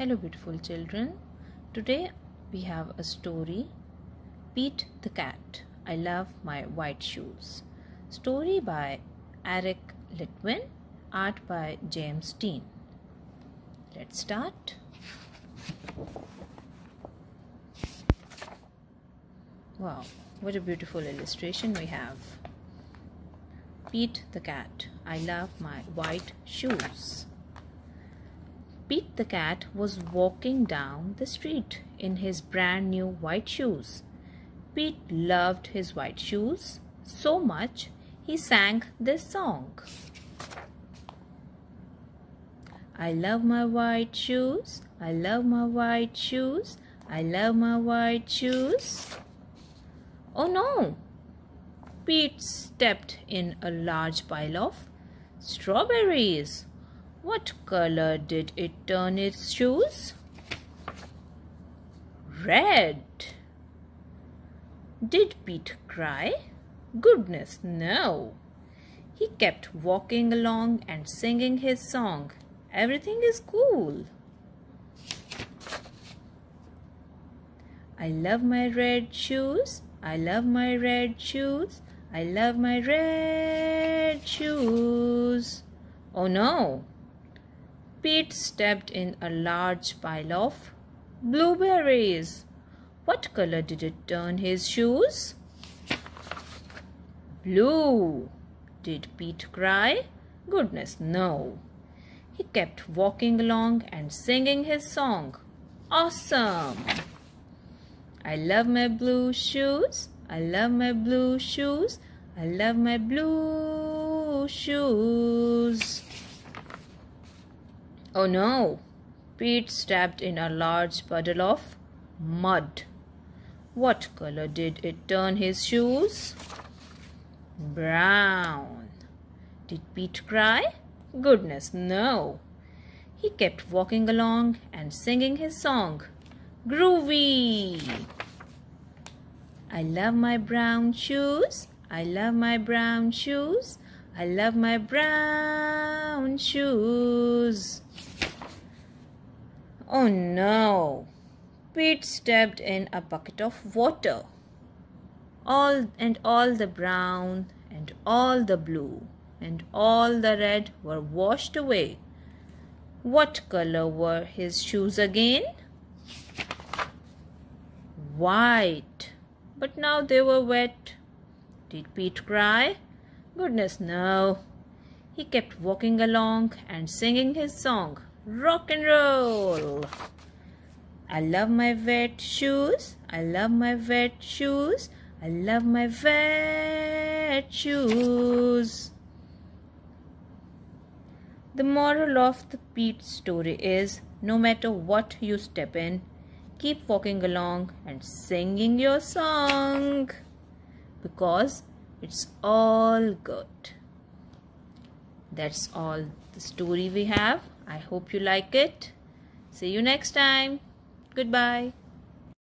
Hello, beautiful children. Today we have a story Pete the Cat. I love my white shoes. Story by Eric Litwin, art by James Dean. Let's start. Wow, what a beautiful illustration we have. Pete the cat. I love my white shoes. Pete the cat was walking down the street in his brand new white shoes. Pete loved his white shoes so much he sang this song. I love my white shoes. I love my white shoes. I love my white shoes. Oh no! Pete stepped in a large pile of strawberries. What color did it turn its shoes? Red. Did Pete cry? Goodness, no. He kept walking along and singing his song. Everything is cool. I love my red shoes. I love my red shoes. I love my red shoes. Oh no! Pete stepped in a large pile of blueberries. What color did it turn his shoes? Blue. Did Pete cry? Goodness, no. He kept walking along and singing his song. Awesome! I love my blue shoes. I love my blue shoes. I love my blue shoes. Oh no! Pete stepped in a large puddle of mud. What color did it turn his shoes? Brown. Did Pete cry? Goodness, no. He kept walking along and singing his song. Groovy. I love my brown shoes. I love my brown shoes. I love my brown shoes. Oh no! Pete stepped in a bucket of water. All and all the brown and all the blue and all the red were washed away. What color were his shoes again? White. But now they were wet. Did Pete cry? Goodness, no. He kept walking along and singing his song rock and roll. I love my wet shoes. I love my wet shoes. I love my wet shoes. The moral of the Pete story is no matter what you step in, keep walking along and singing your song because it's all good. That's all the story we have. I hope you like it. See you next time. Goodbye.